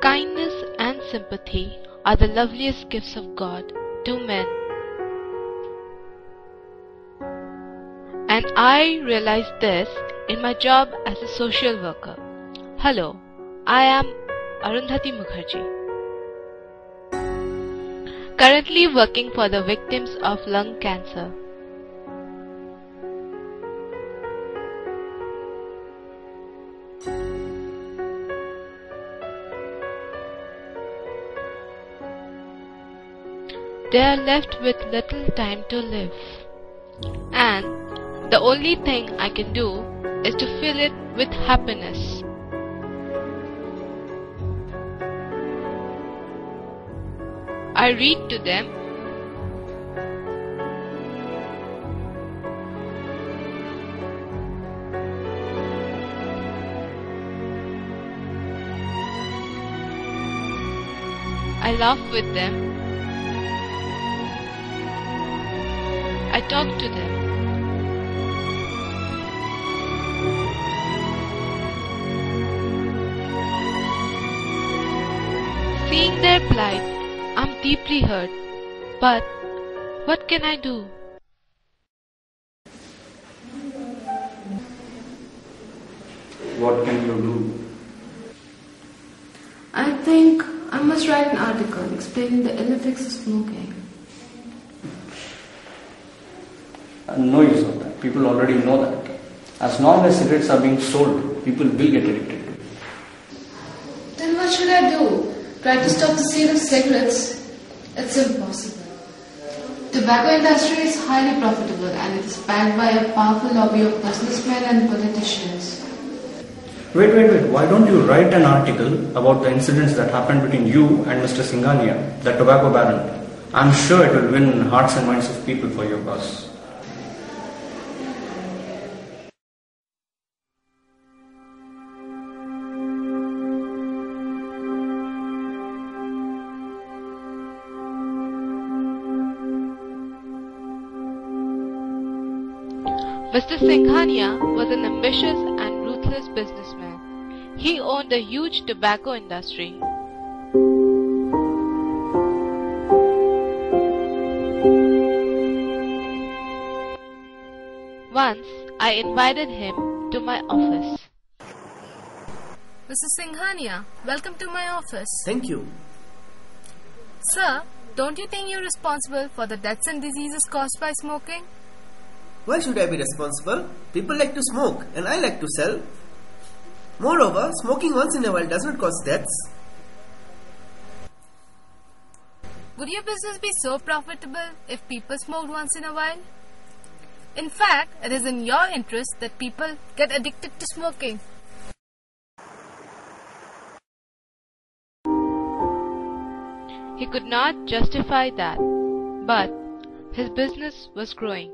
Kindness and sympathy are the loveliest gifts of God to men. And I realized this in my job as a social worker. Hello, I am Arundhati Mukherjee. Currently working for the victims of lung cancer. They are left with little time to live. And the only thing I can do is to fill it with happiness. I read to them. I laugh with them. I talk to them. Seeing their plight, I'm deeply hurt. But what can I do? What can you do? I think I must write an article explaining the ill effects of smoking. No use of that. People already know that. As long as cigarettes are being sold, people will get addicted to it. Then what should I do? Try to stop the sale of cigarettes? It's impossible. Tobacco industry is highly profitable and it is backed by a powerful lobby of businessmen and politicians. Wait, wait, wait. Why don't you write an article about the incidents that happened between you and Mr. Singhania, the tobacco baron? I'm sure it will win hearts and minds of people for your cause. Mr. Singhania was an ambitious and ruthless businessman. He owned a huge tobacco industry. Once I invited him to my office. Mr. Singhania, welcome to my office. Thank you. Sir, don't you think you're responsible for the deaths and diseases caused by smoking? Why should I be responsible? People like to smoke and I like to sell. Moreover, smoking once in a while does not cause deaths. Would your business be so profitable if people smoked once in a while? In fact, it is in your interest that people get addicted to smoking. He could not justify that, but his business was growing.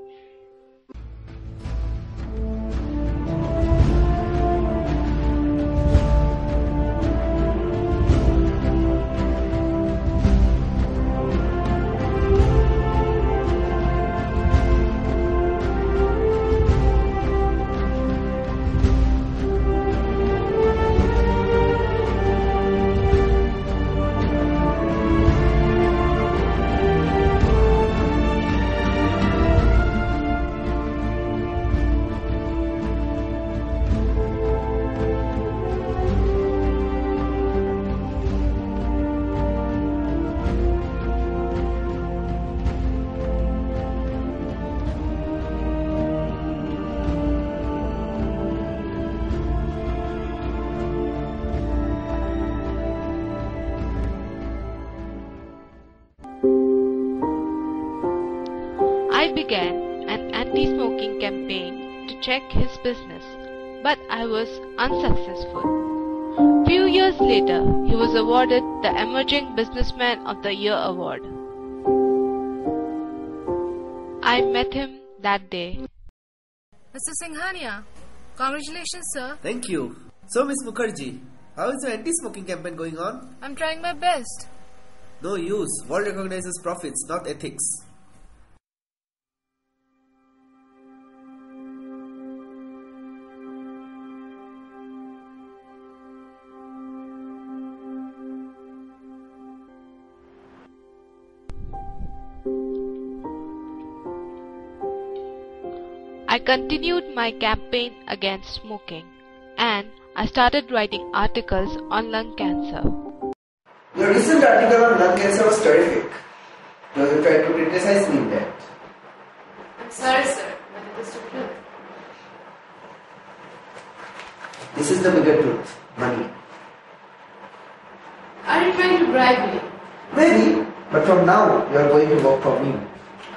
Began an anti smoking campaign to check his business, but I was unsuccessful. Few years later, he was awarded the Emerging Businessman of the Year award. I met him that day. Mr. Singhania, congratulations, sir. Thank you. So, Miss Mukherjee, how is your anti-smoking campaign going on? I'm trying my best. No use. World recognizes profits, not ethics. Continued my campaign against smoking and I started writing articles on lung cancer. Your recent article on lung cancer was terrific. Now you tried to criticize me in that. I'm sorry, sir, but it is the truth. This is the bigger truth. Money. Are you trying to bribe me? Maybe, but from now you are going to work for me.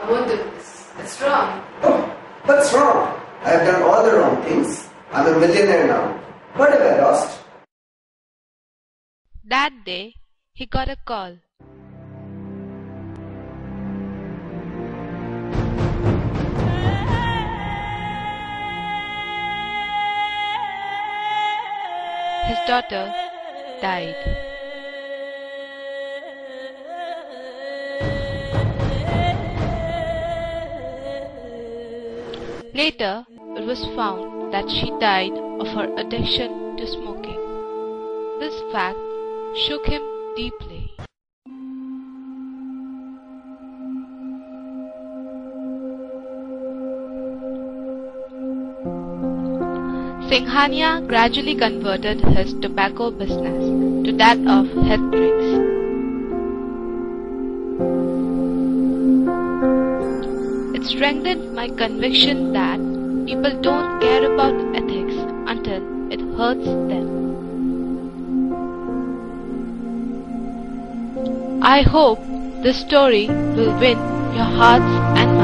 I won't do this. It's wrong. Oh, what's wrong? I have done all the wrong things. I'm a millionaire now. What have I lost? That day, he got a call. His daughter died. Later, it was found that she died of her addiction to smoking. This fact shook him deeply. Singhania gradually converted his tobacco business to that of drinks. It strengthened my conviction that people don't care about ethics until it hurts them. I hope this story will win your hearts and